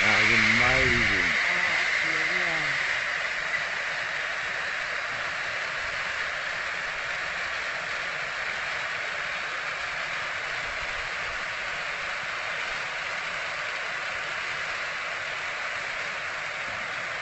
That was amazing.